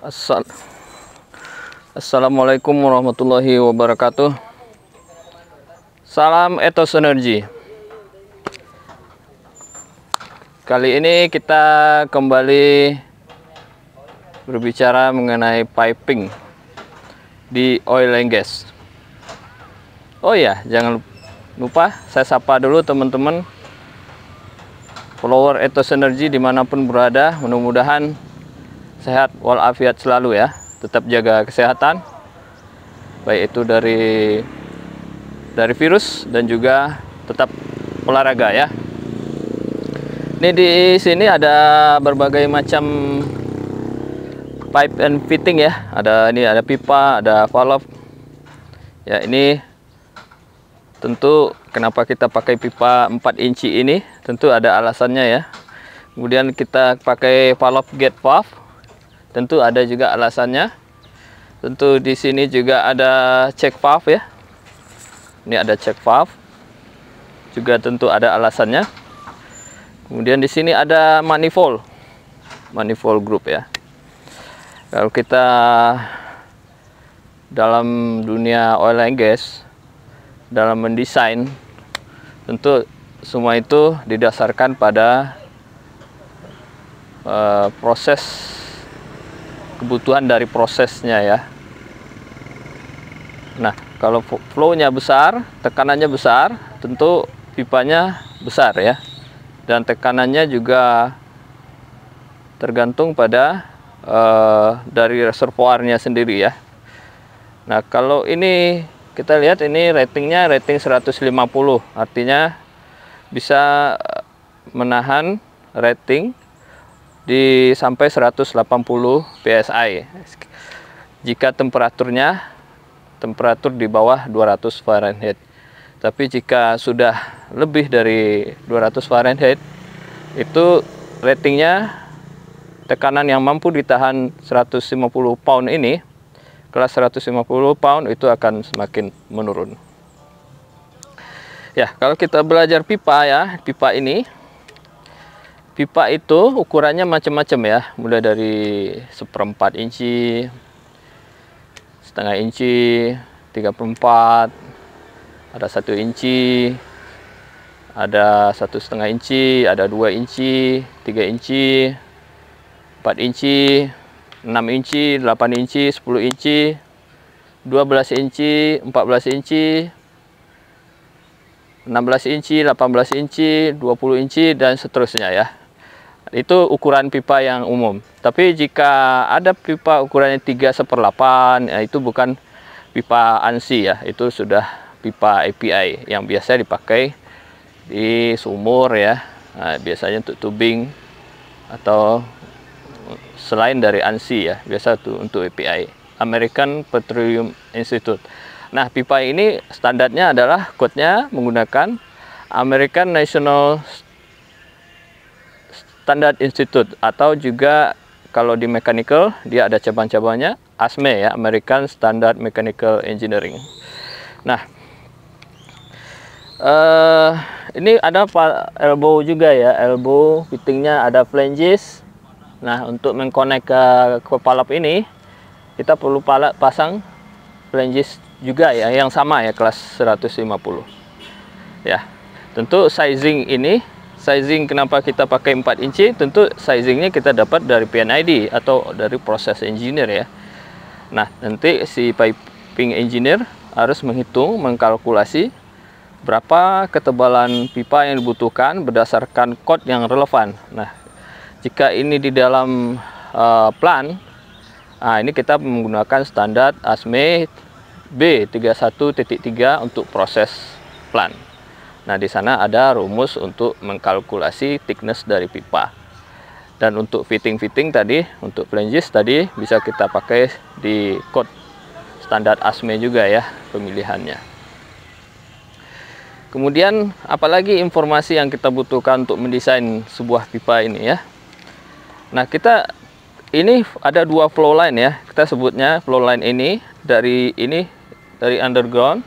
Assal Assalamualaikum warahmatullahi wabarakatuh. Salam Etos Energi Kali ini kita kembali berbicara mengenai piping di oil and gas. Oh ya, jangan lupa saya sapa dulu teman-teman follower Etos Energi di mana pun berada. Mudah-mudahan sehat walafiat selalu ya. Tetap jaga kesehatan. Baik itu dari dari virus dan juga tetap olahraga ya. Ini di sini ada berbagai macam pipe and fitting ya. Ada ini ada pipa ada valve. Ya ini tentu kenapa kita pakai pipa 4 inci ini? Tentu ada alasannya ya. Kemudian kita pakai valve gate valve tentu ada juga alasannya. Tentu di sini juga ada check valve ya. Ini ada check valve. Juga tentu ada alasannya. Kemudian di sini ada manifold. Manifold group ya. Kalau kita dalam dunia oil and gas dalam mendesain tentu semua itu didasarkan pada uh, proses kebutuhan dari prosesnya ya. Nah kalau flow-nya besar tekanannya besar tentu pipanya besar ya. Dan tekanannya juga tergantung pada uh, dari reservoirnya sendiri ya. Nah kalau ini kita lihat ini ratingnya rating 150 artinya bisa menahan rating di sampai 180 psi jika temperaturnya temperatur di bawah 200 Fahrenheit. Tapi jika sudah lebih dari 200 Fahrenheit itu ratingnya tekanan yang mampu ditahan 150 pound ini kelas 150 pound itu akan semakin menurun. Ya kalau kita belajar pipa ya pipa ini pipa itu ukurannya macam-macam ya. Mulai dari seperempat inci setengah inci 34 ada satu inci ada satu setengah inci ada dua inci tiga inci empat inci 6 inci 8 inci 10 inci 12 inci 14 inci 16 inci 18 inci 20 inci dan seterusnya ya itu ukuran pipa yang umum. Tapi jika ada pipa ukurannya 3 seperlapan ya itu bukan pipa ANSI ya. Itu sudah pipa API yang biasa dipakai di sumur ya. Nah, biasanya untuk tubing atau selain dari ANSI ya biasa tuh untuk API American Petroleum Institute. Nah pipa ini standarnya adalah code-nya menggunakan American National Standard Institute atau juga kalau di mechanical dia ada cabang-cabangnya ASME ya American Standard Mechanical Engineering. Nah, uh, ini ada elbow juga ya elbow fittingnya ada flanges. Nah untuk mengkonek ke kepala ini kita perlu pasang flanges juga ya yang sama ya kelas 150 ya tentu sizing ini sizing kenapa kita pakai 4 inci tentu sizingnya kita dapat dari PNID atau dari proses engineer ya. Nah nanti si piping engineer harus menghitung mengkalkulasi berapa ketebalan pipa yang dibutuhkan berdasarkan code yang relevan. Nah jika ini di dalam uh, plan nah ini kita menggunakan standar ASME B31.3 untuk proses plan Nah, di sana ada rumus untuk mengkalkulasi thickness dari pipa. Dan untuk fitting-fitting tadi, untuk flanges tadi bisa kita pakai di code standar ASME juga ya pemilihannya. Kemudian apalagi informasi yang kita butuhkan untuk mendesain sebuah pipa ini ya. Nah, kita ini ada dua flow line ya. Kita sebutnya flow line ini dari ini dari underground,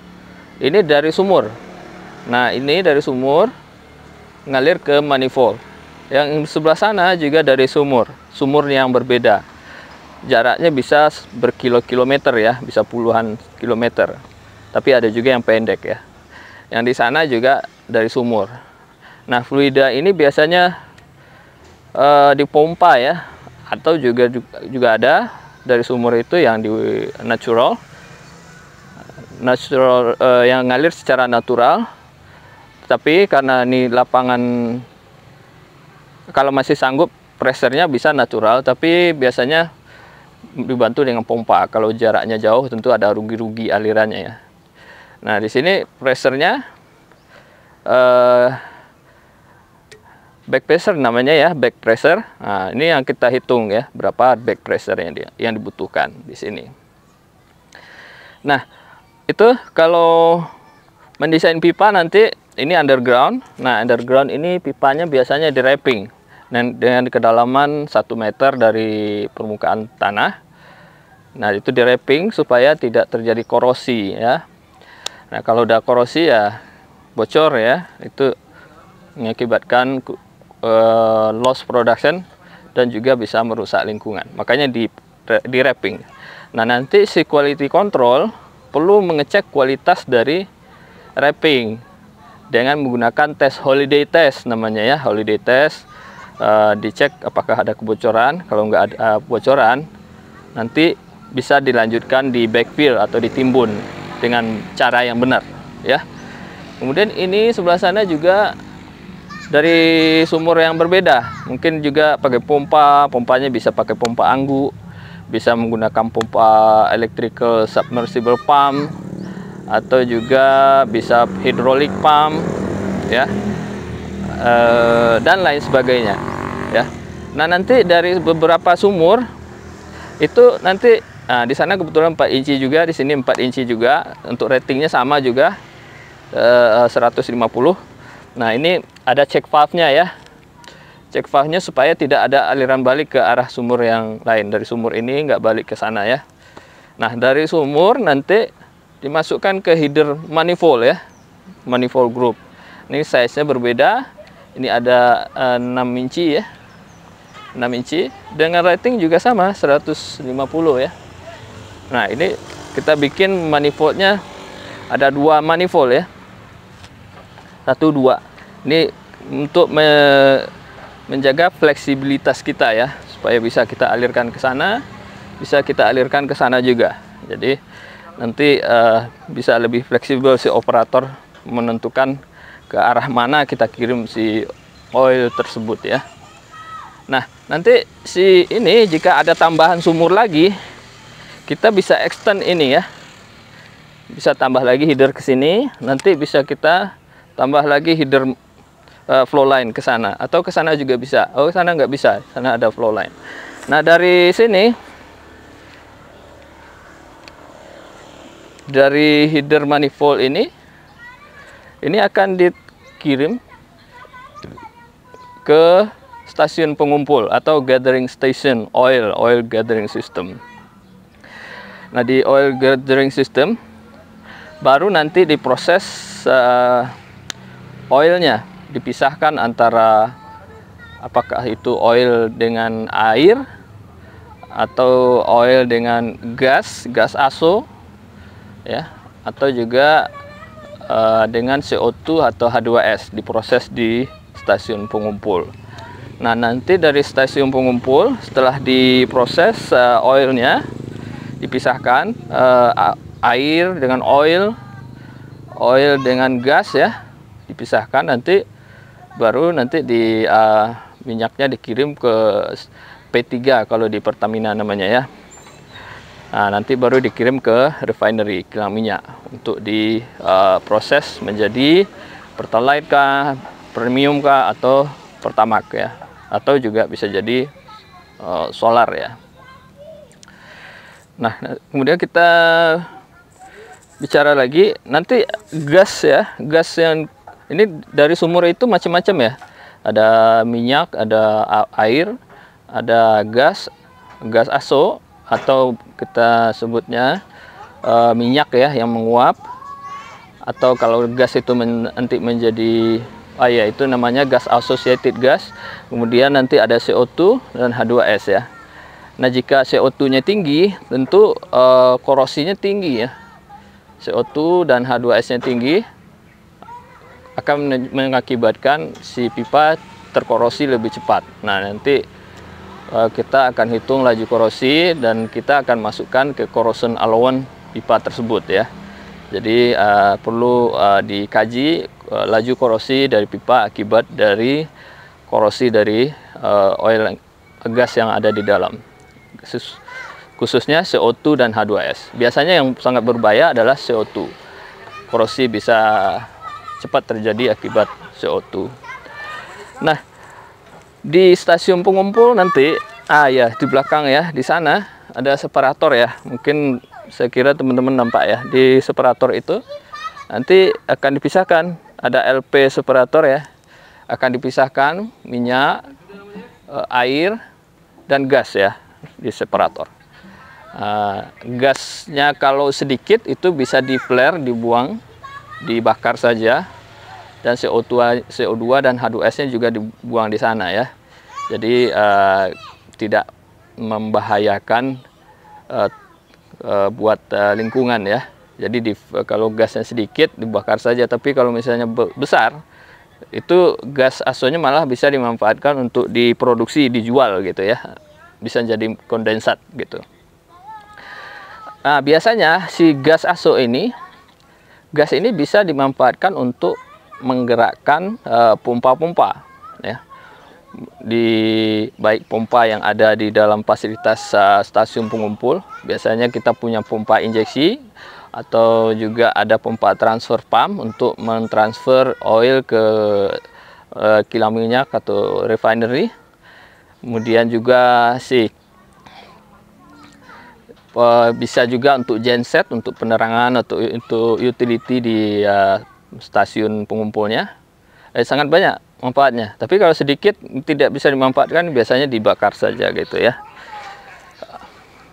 ini dari sumur. Nah, ini dari sumur ngalir ke manifold. Yang sebelah sana juga dari sumur, sumur yang berbeda. jaraknya bisa berkilo-kilometer ya, bisa puluhan kilometer. Tapi ada juga yang pendek ya. Yang di sana juga dari sumur. Nah, fluida ini biasanya uh, dipompa ya, atau juga juga ada dari sumur itu yang di natural, natural uh, yang ngalir secara natural. Tapi karena ini lapangan kalau masih sanggup pressernya bisa natural, tapi biasanya dibantu dengan pompa. Kalau jaraknya jauh tentu ada rugi-rugi alirannya ya. Nah di sini pressernya uh, back pressure namanya ya back pressure. Nah ini yang kita hitung ya berapa back pressure yang dia yang dibutuhkan di sini. Nah itu kalau mendesain pipa nanti ini underground. Nah, underground ini pipanya biasanya di wrapping dengan kedalaman 1 meter dari permukaan tanah. Nah, itu di wrapping supaya tidak terjadi korosi ya. Nah, kalau udah korosi ya bocor ya, itu mengakibatkan uh, loss production dan juga bisa merusak lingkungan. Makanya di di wrapping. Nah, nanti si quality control perlu mengecek kualitas dari wrapping dengan menggunakan tes holiday test namanya ya holiday test. Uh, dicek apakah ada kebocoran. Kalau nggak ada uh, kebocoran nanti bisa dilanjutkan di backfill atau ditimbun dengan cara yang benar ya. Kemudian ini sebelah sana juga dari sumur yang berbeda. Mungkin juga pakai pompa pompanya bisa pakai pompa anggu bisa menggunakan pompa electrical submersible pump atau juga bisa hidrolik pump ya. E, dan lain sebagainya ya. Nah nanti dari beberapa sumur itu nanti nah, di sana kebetulan 4 inci juga di sini 4 inci juga. Untuk ratingnya sama juga e, 150 nah ini ada check valve-nya ya. Cek valve-nya supaya tidak ada aliran balik ke arah sumur yang lain. Dari sumur ini nggak balik ke sana ya. Nah dari sumur nanti dimasukkan ke header manifold ya manifold group. Ini size nya berbeda. Ini ada uh, eh, 6 inci ya 6 inci. Dengan rating juga sama 150 ya. Nah ini kita bikin manifoldnya. Ada dua manifold ya. Satu dua. Ini untuk me menjaga fleksibilitas kita ya supaya bisa kita alirkan ke sana bisa kita alirkan ke sana juga. Jadi nanti uh, bisa lebih fleksibel si operator menentukan ke arah mana kita kirim si oil tersebut ya. Nah, nanti si ini jika ada tambahan sumur lagi, kita bisa extend ini ya. Bisa tambah lagi header ke sini, nanti bisa kita tambah lagi header uh, flow line ke sana atau ke sana juga bisa. Oh, sana nggak bisa, sana ada flow line. Nah, dari sini dari header manifold ini ini akan dikirim ke stasiun pengumpul atau gathering station oil oil gathering system. Nah di oil gathering system baru nanti diproses uh, oilnya dipisahkan antara apakah itu oil dengan air atau oil dengan gas gas aso ya atau juga uh, dengan CO2 atau H2S diproses di stasiun pengumpul. Nah, nanti dari stasiun pengumpul setelah diproses uh, oilnya dipisahkan uh, air dengan oil, oil dengan gas ya dipisahkan nanti baru nanti di uh, minyaknya dikirim ke P3 kalau di Pertamina namanya ya. Nah, nanti baru dikirim ke refinery kilang minyak untuk diproses uh, menjadi pertalite kah, premium kah atau pertamak ya. Atau juga bisa jadi uh, solar ya. Nah, kemudian kita bicara lagi nanti gas ya, gas yang ini dari sumur itu macam-macam ya. Ada minyak, ada air, ada gas, gas aso, atau kita sebutnya uh, minyak ya yang menguap atau kalau gas itu men nanti menjadi ah ya itu namanya gas associated gas kemudian nanti ada CO2 dan H2S ya Nah, jika CO2-nya tinggi, tentu uh, korosinya tinggi ya. CO2 dan H2S-nya tinggi akan mengakibatkan si pipa terkorosi lebih cepat. Nah, nanti kita akan hitung laju korosi dan kita akan masukkan ke corrosion allowance pipa tersebut ya. Jadi uh, perlu uh, dikaji uh, laju korosi dari pipa akibat dari korosi dari uh, oil gas yang ada di dalam khususnya CO2 dan H2S. Biasanya yang sangat berbahaya adalah CO2. Korosi bisa cepat terjadi akibat CO2. Nah, di stasiun pengumpul nanti, ah ya di belakang ya, di sana ada separator ya. Mungkin saya kira teman-teman nampak ya di separator itu nanti akan dipisahkan. Ada LP separator ya, akan dipisahkan minyak, eh, air, dan gas ya di separator. Uh, gasnya kalau sedikit itu bisa di flare, dibuang, dibakar saja, dan CO2, CO2 dan H2S-nya juga dibuang di sana ya. Jadi uh, tidak membahayakan uh, uh, buat uh, lingkungan ya. Jadi di, kalau gasnya sedikit dibakar saja, tapi kalau misalnya besar itu gas asonya malah bisa dimanfaatkan untuk diproduksi, dijual gitu ya bisa jadi kondensat gitu. Nah, biasanya si gas aso ini gas ini bisa dimanfaatkan untuk menggerakkan eh, pompa-pompa ya. Di baik pompa yang ada di dalam fasilitas uh, stasiun pengumpul, biasanya kita punya pompa injeksi atau juga ada pompa transfer pump untuk mentransfer oil ke uh, kilang minyak atau refinery kemudian juga si bisa juga untuk genset untuk penerangan atau untuk utility di uh, stasiun pengumpulnya eh, sangat banyak manfaatnya. Tapi kalau sedikit tidak bisa dimanfaatkan biasanya dibakar saja gitu ya.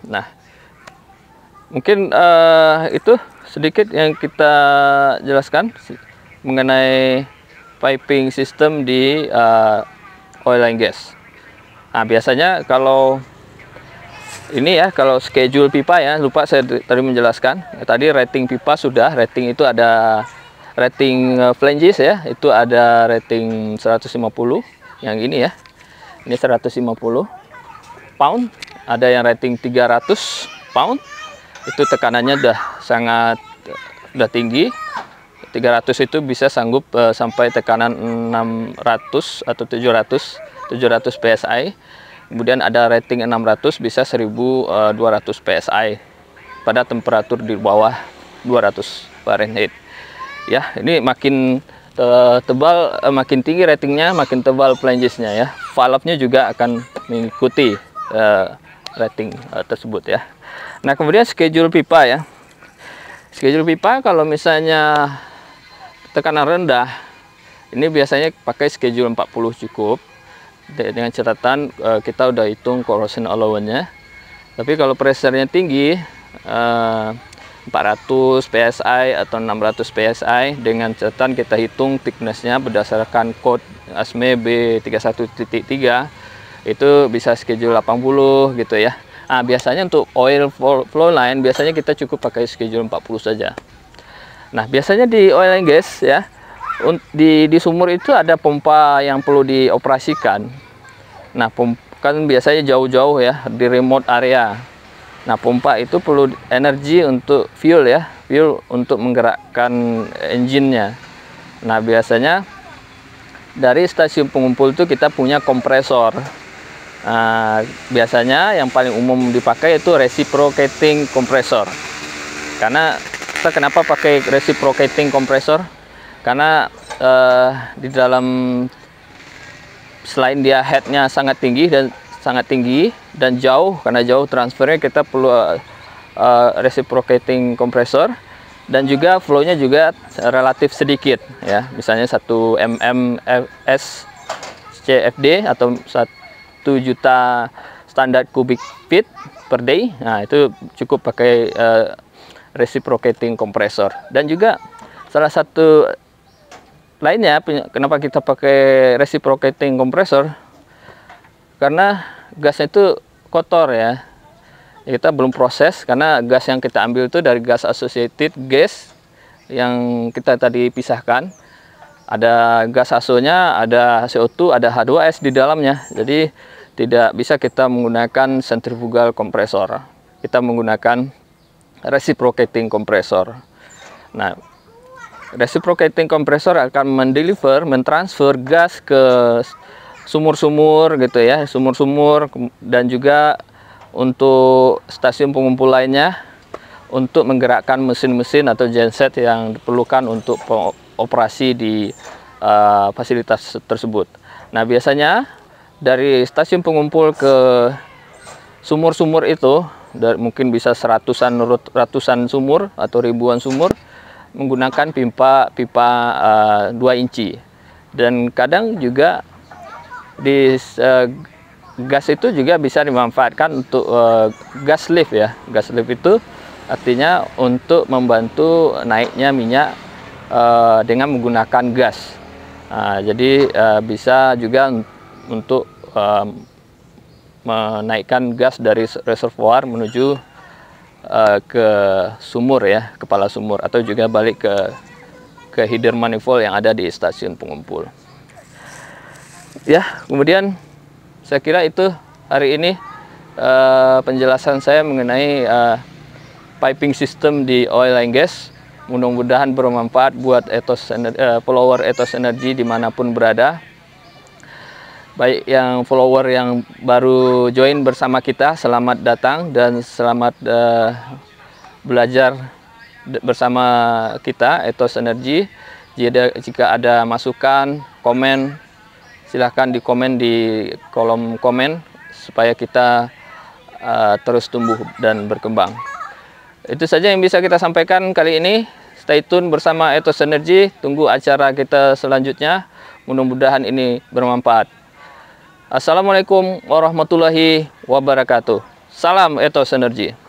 Nah mungkin uh, itu sedikit yang kita jelaskan mengenai piping system di uh, oil and gas. Nah, biasanya kalau ini ya, kalau schedule pipa ya, lupa saya tadi menjelaskan. Tadi rating pipa sudah, rating itu ada rating uh, flanges ya, itu ada rating 150 yang ini ya. Ini 150 pound, ada yang rating 300 pound. Itu tekanannya udah sangat udah tinggi. 300 itu bisa sanggup uh, sampai tekanan 600 atau 700 700 PSI kemudian ada rating 600 bisa 1200 eh, PSI pada temperatur di bawah 200 Fahrenheit ya ini makin tebal eh, makin tinggi ratingnya makin tebal flangesnya ya. Valve-nya juga akan mengikuti uh, rating uh, tersebut ya. Nah kemudian schedule pipa ya. Schedule pipa kalau misalnya tekanan rendah ini biasanya pakai schedule 40 cukup. Dengan catatan uh, kita udah hitung corrosion allowance-nya. Tapi kalau pressure-nya tinggi uh, 400 PSI atau 600 PSI dengan catatan kita hitung thickness-nya berdasarkan code ASME B31.3 itu bisa schedule 80 gitu ya. Nah, biasanya untuk oil flow line biasanya kita cukup pakai schedule 40 saja. Nah, biasanya di oil and gas ya di, di sumur itu ada pompa yang perlu dioperasikan. Nah, pompa kan biasanya jauh-jauh ya di remote area. Nah, pompa itu perlu energi untuk fuel ya, fuel untuk menggerakkan engine-nya. Nah, biasanya dari stasiun pengumpul itu kita punya kompresor. Nah, biasanya yang paling umum dipakai itu reciprocating kompresor. Karena kita kenapa pakai reciprocating kompresor? karena uh, di dalam selain dia headnya sangat tinggi dan sangat tinggi dan jauh karena jauh transfernya kita perlu uh, uh, reciprocating kompresor dan juga flownya juga relatif sedikit ya. Misalnya 1 mm S CFD atau 1 juta standar kubik feet per day. Nah itu cukup pakai uh, reciprocating kompresor dan juga salah satu lainnya kenapa kita pakai reciprocating kompresor karena gasnya itu kotor ya. Kita belum proses karena gas yang kita ambil itu dari gas associated gas yang kita tadi pisahkan. Ada gas asonya ada CO2 ada H2S di dalamnya. Jadi tidak bisa kita menggunakan centrifugal kompresor. Kita menggunakan reciprocating kompresor nah reciprocating kompresor akan mendeliver mentransfer gas ke sumur-sumur gitu ya, sumur-sumur dan juga untuk stasiun pengumpul lainnya untuk menggerakkan mesin-mesin atau genset yang diperlukan untuk operasi di uh, fasilitas tersebut. Nah, biasanya dari stasiun pengumpul ke sumur-sumur itu dari, mungkin bisa seratusan ratusan sumur atau ribuan sumur menggunakan pipa pipa uh, 2 inci dan kadang juga di uh, gas itu juga bisa dimanfaatkan untuk uh, gas lift ya. Gas lift itu artinya untuk membantu naiknya minyak uh, dengan menggunakan gas. Uh, jadi uh, bisa juga untuk uh, menaikkan gas dari reservoir menuju uh, ke sumur ya, kepala sumur atau juga balik ke ke header manifold yang ada di stasiun pengumpul ya kemudian saya kira itu hari ini uh, penjelasan saya mengenai uh, piping system di oil and gas. Mudah-mudahan bermanfaat buat etos uh, follower etos energi di mana pun berada. Baik yang follower yang baru join bersama kita selamat datang dan selamat uh, belajar bersama kita etos energi. Jika jika ada masukan komen silahkan di komen di kolom komen supaya kita uh, terus tumbuh dan berkembang. Itu saja yang bisa kita sampaikan kali ini. Stay tune bersama Etos Energy. Tunggu acara kita selanjutnya. Mudah-mudahan ini bermanfaat. Assalamualaikum warahmatullahi wabarakatuh. Salam Etos Energy.